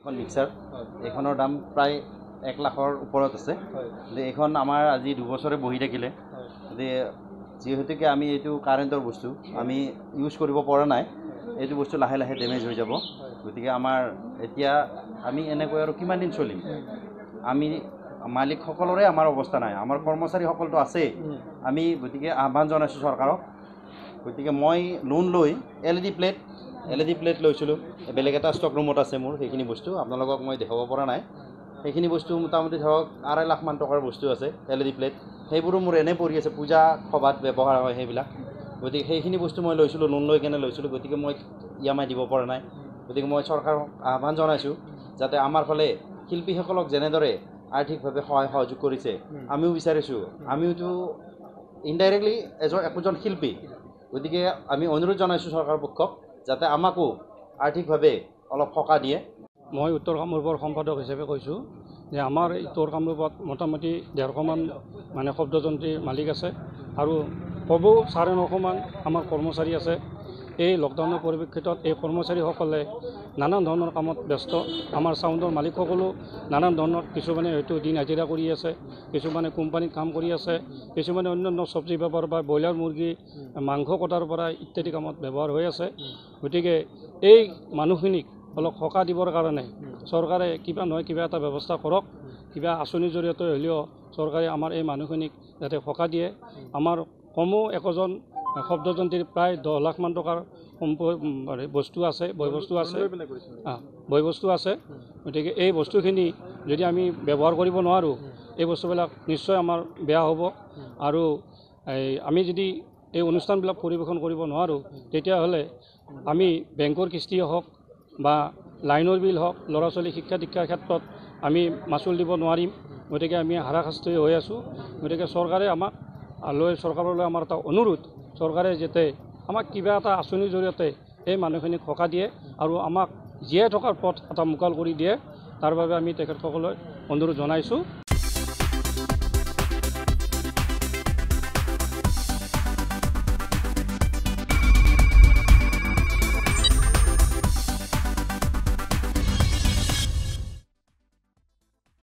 এখন মিক্সাৰ। এইখনৰ দাম প্ৰায় এক লাখৰ ওপৰত আছে। যে এইখন আমাৰ আজি দুবছৰে বহি থাকিলে। যে যিহেতুকে আমি এইটো কাৰেণ্টৰ বস্তু আমি ইউজ কৰিব পৰা নাই এইটো বস্তু লাহে লাহে ডেমেজ হৈ যাব। গতিকে আমাৰ এতিয়া আমি এনেকৈ আৰু কিমান দিন চলিম? আমি মালিকসকলৰে আমাৰ অৱস্থা নাই। আমাৰ কৰ্মচাৰীসকলতো আছেই। আমি গতিকে আহ্বান জনাইছোঁ চৰকাৰক। গতিকে মই লোন লৈ L E D plate L E D plate লৈছিলোঁ। বেলেগ এটা ষ্টক ৰুমত আছে মোৰ সেইখিনি বস্তু। আপোনালোকক মই দেখাব পৰা নাই। সেইখিনি বস্তু মোটামুটি ধৰক আঢ়ৈ লাখমান টকাৰ বস্তু আছে এল ই ডি প্লেট সেইবোৰো মোৰ এনেই পৰি আছে পূজা সভাত ব্যৱহাৰ হয় সেইবিলাক। গতিকে সেইখিনি বস্তু মই লৈছিলোঁ লোন লৈ কেনে লৈছিলোঁ। গতিকে মই ই এম আই দিব পৰা নাই। গতিকে মই চৰকাৰক আহ্বান জনাইছোঁ যাতে আমাৰ ফালে শিল্পীসকলক যেনেদৰে আৰ্থিকভাৱে সহায় সহযোগ কৰিছে আমিও বিচাৰিছোঁ। আমিওতো ইনডাইৰেক্টলি এজন একোজন শিল্পী। গতিকে আমি অনুৰোধ জনাইছোঁ চৰকাৰৰ পক্ষক যাতে আমাকো আৰ্থিকভাৱে অলপ সকাহ দিয়ে। মই উত্তৰ কামৰূপৰ সম্পাদক হিচাপে কৈছোঁ যে আমাৰ উত্তৰ কামৰূপত মোটামুটি ডেৰশমান মানে শব্দযন্ত্ৰীৰ মালিক আছে আৰু ক'ব চাৰে নশমান আমাৰ কৰ্মচাৰী আছে। এই লকডাউনৰ পৰিপ্ৰেক্ষিতত এই কৰ্মচাৰীসকলে নানান ধৰণৰ কামত ব্যস্ত। আমাৰ চাউণ্ডৰ মালিকসকলো নানান ধৰণৰ কিছুমানে হয়তো দিন হাজিৰা কৰি আছে কিছুমানে কোম্পানীত কাম কৰি আছে কিছুমানে অন্যান্য চব্জি বেপাৰ বা ব্ৰইলাৰ মুৰ্গী মাংস কটাৰ পৰা ইত্যাদি কামত ব্যৱহাৰ হৈ আছে। গতিকে এই মানুহখিনিক অলপ সকাহ দিবৰ কাৰণে চৰকাৰে কিবা নহয় কিবা এটা ব্যৱস্থা কৰক কিবা আঁচনিৰ জৰিয়তে হ'লেও চৰকাৰে আমাৰ এই মানুহখিনিক যাতে সকাহ দিয়ে। আমাৰ কমেও একোজন শব্দযন্ত্ৰীৰ প্ৰায় দহ লাখমান টকাৰ সম্প বস্তু আছে বয় বস্তু আছে। বয় বস্তু আছে। গতিকে এই বস্তুখিনি যদি আমি ব্যৱহাৰ কৰিব নোৱাৰোঁ এই বস্তুবিলাক নিশ্চয় আমাৰ বেয়া হ'ব। আৰু এই আমি যদি এই অনুষ্ঠানবিলাক পৰিৱেশন কৰিব নোৱাৰোঁ তেতিয়াহ'লে আমি বেংকৰ কিস্তিয়ে হওক বা লাইনৰ বিল হওক ল'ৰা ছোৱালী শিক্ষা দীক্ষাৰ ক্ষেত্ৰত আমি মাচুল দিব নোৱাৰিম। গতিকে আমি হাৰাশাস্তি হৈ আছোঁ। গতিকে চৰকাৰে আমাক লৈ চৰকাৰলৈ আমাৰ এটা অনুৰোধ চৰকাৰে যাতে আমাক কিবা এটা আঁচনিৰ জৰিয়তে এই মানুহখিনিক সকাহ দিয়ে আৰু আমাক জীয়াই থকাৰ পথ এটা মুকল কৰি দিয়ে তাৰ বাবে আমি তেখেতসকলক অনুৰোধ জনাইছোঁ।